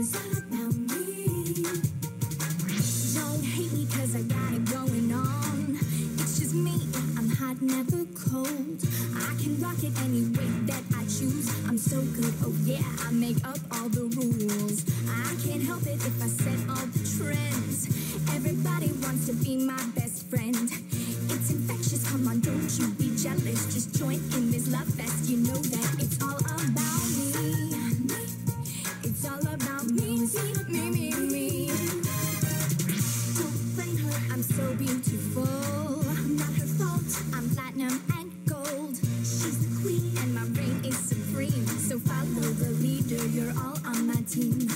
it's all about me. Don't hate me I got it going on. It's just me, I'm hot, never cold. I can rock it any way that I choose. I'm so good, oh yeah, I make up all the rules. I can't help it if I set all the trends. Everybody wants to be my best friend. It's infectious, come on, don't you be jealous. Just join in this love fest. You know that it's all about me, me, me. Don't blame her, I'm so beautiful. Not her fault, I'm platinum and gold. She's the queen, and my reign is supreme. So follow the leader, you're all on my team.